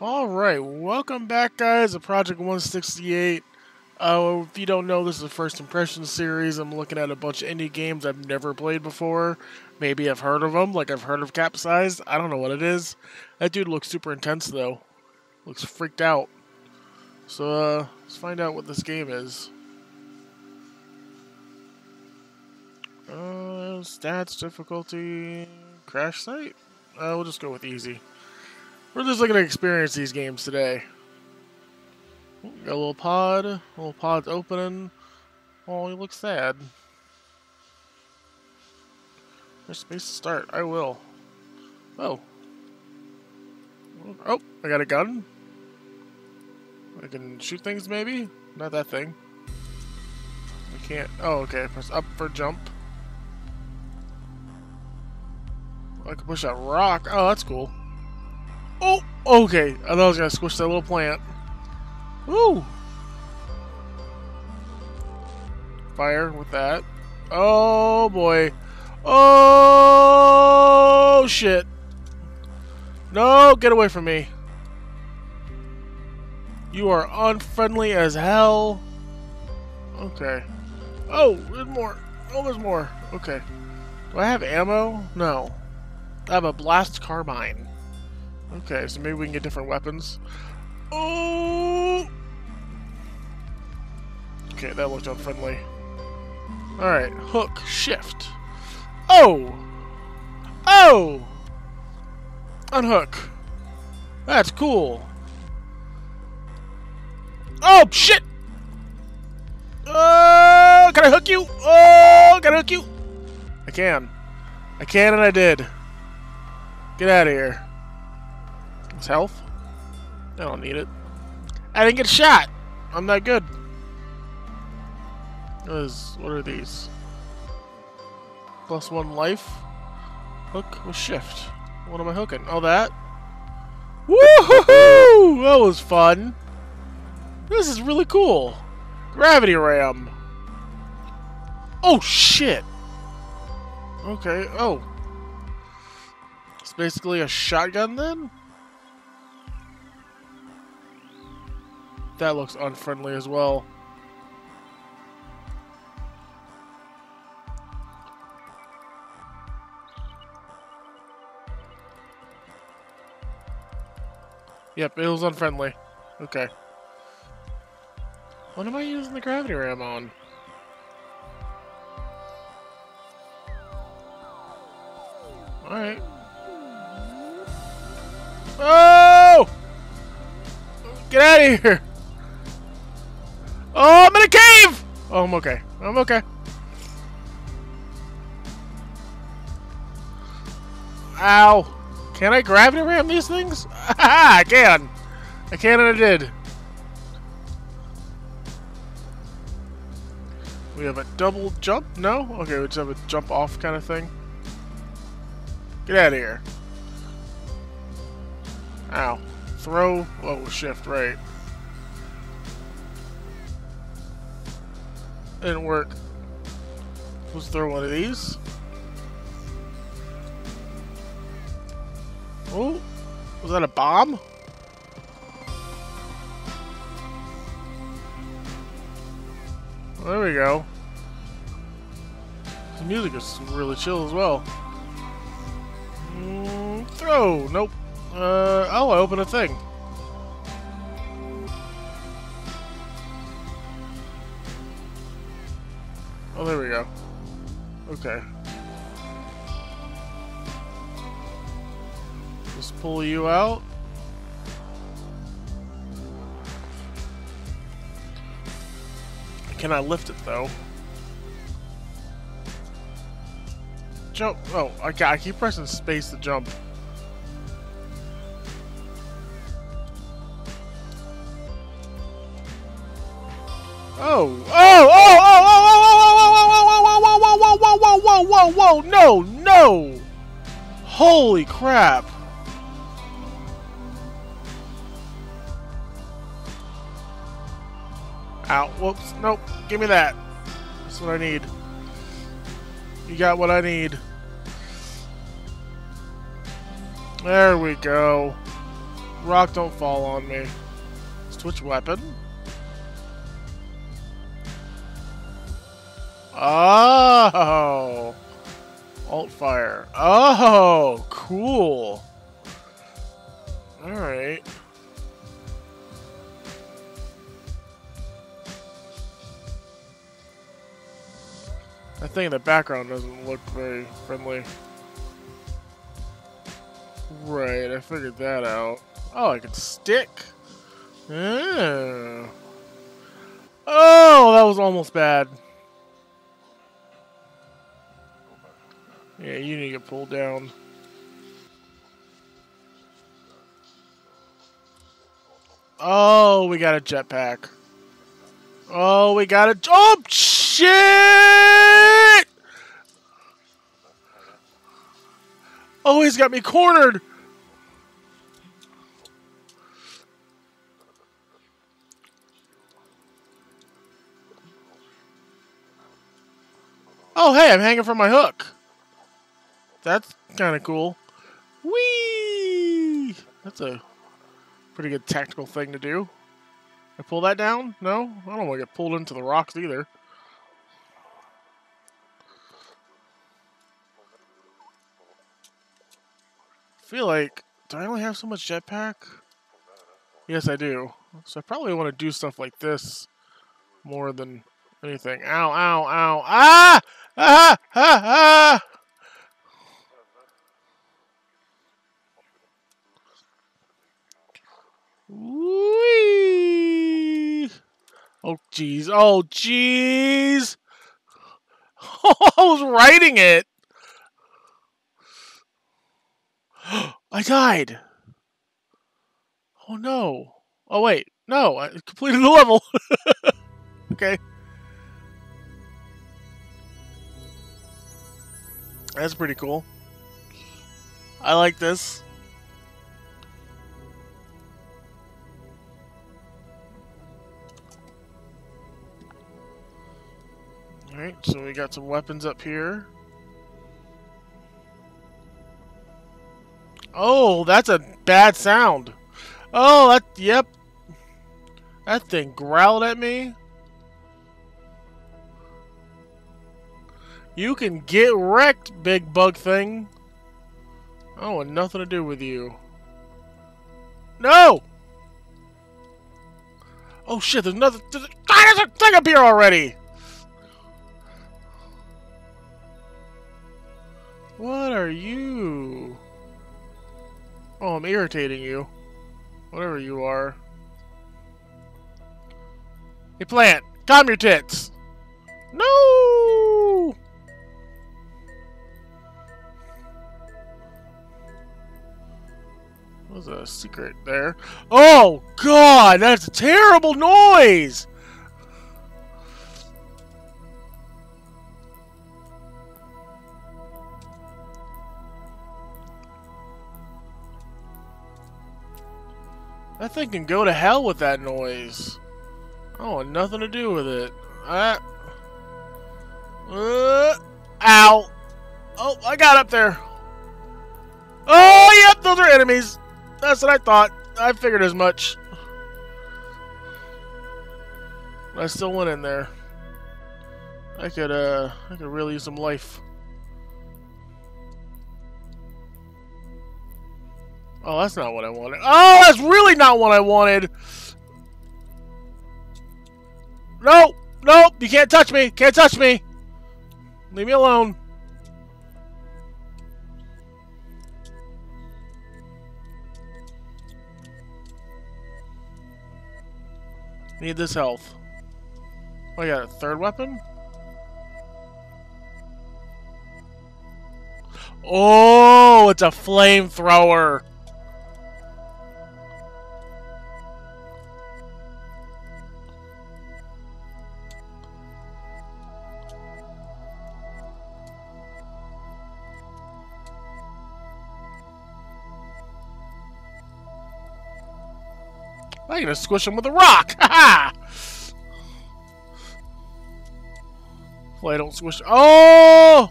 Alright, welcome back guys to Project 168. Uh, if you don't know, this is a first impression series. I'm looking at a bunch of indie games I've never played before. Maybe I've heard of them, like I've heard of Capsized. I don't know what it is. That dude looks super intense though. Looks freaked out. So, uh, let's find out what this game is. Uh, stats, difficulty, crash site? Uh, we'll just go with easy. We're just looking to experience these games today. Got a little pod. A little pod's opening. Oh, he looks sad. There's space to start. I will. Oh. Oh, I got a gun. I can shoot things, maybe? Not that thing. I can't. Oh, okay. Press up for jump. I can push that rock. Oh, that's cool. Oh, okay. I thought I was gonna squish that little plant. Ooh. Fire with that. Oh boy. Oh shit. No, get away from me. You are unfriendly as hell. Okay. Oh, there's more. Oh, there's more. Okay. Do I have ammo? No. I have a blast carbine. Okay, so maybe we can get different weapons. Oh! Okay, that looked unfriendly. Alright, hook, shift. Oh! Oh! Unhook. That's cool. Oh, shit! Oh, can I hook you? Oh, can I hook you? I can. I can and I did. Get out of here. Health? I don't need it. I didn't get shot! I'm not good. What, is, what are these? Plus one life. Hook with shift. What am I hooking? Oh, that? Woohoo! That was fun. This is really cool. Gravity ram. Oh, shit. Okay, oh. It's basically a shotgun then? That looks unfriendly as well. Yep, it was unfriendly. Okay. What am I using the gravity ram on? Alright. Oh! Get out of here! Oh, I'm in a cave! Oh, I'm okay. I'm okay. Ow. Can I gravity ram these things? I can. I can and I did. We have a double jump? No? Okay, we just have a jump off kind of thing. Get out of here. Ow. Throw. Oh, shift, right. Didn't work. Let's throw one of these. Oh, was that a bomb? there we go. The music is really chill as well. Mm, throw. Nope. Uh, oh, I opened a thing. Oh, there we go. Okay. Just pull you out. Can I lift it, though. Jump. Oh, I, I keep pressing space to jump. Oh, oh, oh, whoa, whoa, whoa, no, no! Holy crap! Ow, whoops, nope, give me that. That's what I need. You got what I need. There we go. Rock, don't fall on me. Switch weapon. Oh! Alt fire. Oh, cool. Alright. That thing in the background doesn't look very friendly. Right, I figured that out. Oh, I can stick. Oh. Oh, that was almost bad. You need to get pulled down. Oh, we got a jetpack. Oh, we got a... Oh, shit! Oh, he's got me cornered! Oh, hey, I'm hanging from my hook. That's kind of cool. Whee! That's a pretty good tactical thing to do. I pull that down? No? I don't want to get pulled into the rocks either. Feel like... Do I only have so much jetpack? Yes, I do. So I probably want to do stuff like this more than anything. Ow, ow, ow. Ah! Ah! Ah! Ah! Whee! Oh, jeez. Oh, jeez. I was writing it. I died. Oh, no. Oh, wait. No, I completed the level. okay. That's pretty cool. I like this. Alright, so we got some weapons up here. Oh, that's a bad sound. Oh, that, yep. That thing growled at me. You can get wrecked, big bug thing. I want nothing to do with you. No! Oh shit, there's another... There's a thing up here already! What are you? Oh, I'm irritating you. Whatever you are. Hey, plant! Calm your tits! No! was a secret there. Oh, God! That's a terrible noise! That thing can go to hell with that noise. I want nothing to do with it. Uh, uh, ow. Oh, I got up there. Oh, yep, those are enemies. That's what I thought. I figured as much. I still went in there. I could, uh, I could really use some life. Oh, that's not what I wanted. Oh, that's really not what I wanted. No, no, you can't touch me. Can't touch me. Leave me alone. Need this health. Oh, I got a third weapon? Oh, it's a flamethrower. I'm gonna squish him with a rock! Ha ha! Well, I don't squish. Oh!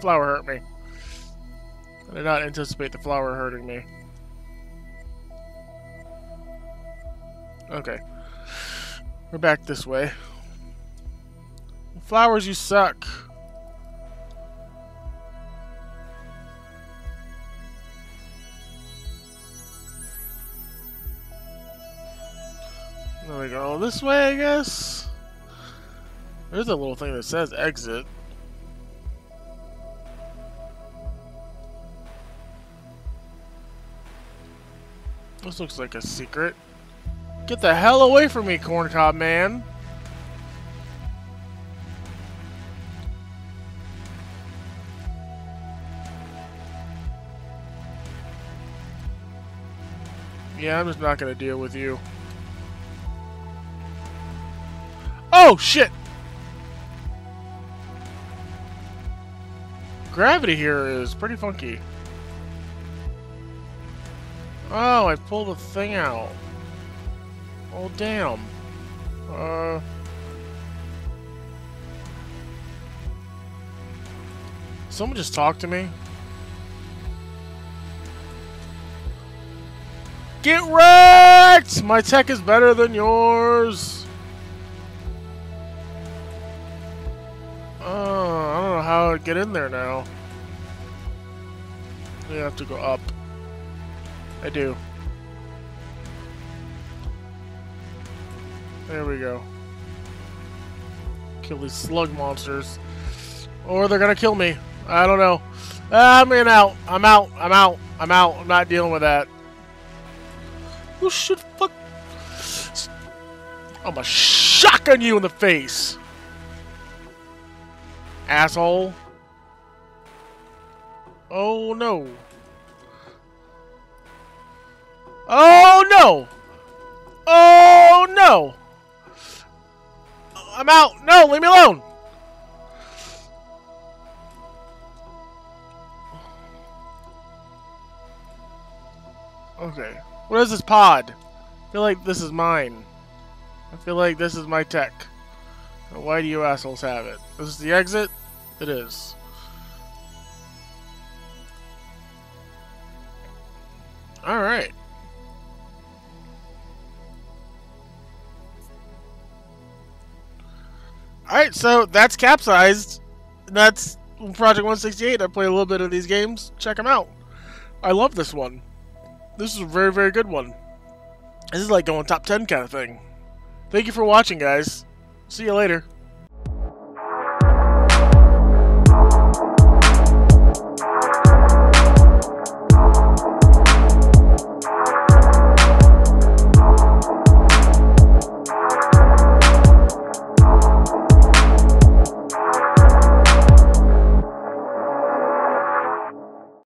Flower hurt me. I did not anticipate the flower hurting me. Okay. We're back this way. Flowers, you suck. There we go. This way, I guess? There's a little thing that says exit. This looks like a secret. Get the hell away from me, corncob man! Yeah, I'm just not gonna deal with you. Oh, shit! Gravity here is pretty funky. Oh, I pulled a thing out. Oh, damn. Uh... Someone just talk to me? Get wrecked! My tech is better than yours! Get in there now. You have to go up. I do. There we go. Kill these slug monsters. Or they're gonna kill me. I don't know. Ah, I'm in out. I'm out. I'm out. I'm out. I'm not dealing with that. Who should fuck? I'm a shotgun you in the face. Asshole. Oh no. Oh no! Oh no! I'm out! No, leave me alone! Okay. What is this pod? I feel like this is mine. I feel like this is my tech. Why do you assholes have it? Is This the exit? It is. Alright. Alright, so that's capsized. That's Project 168. I play a little bit of these games. Check them out. I love this one. This is a very, very good one. This is like going top 10 kind of thing. Thank you for watching, guys. See you later.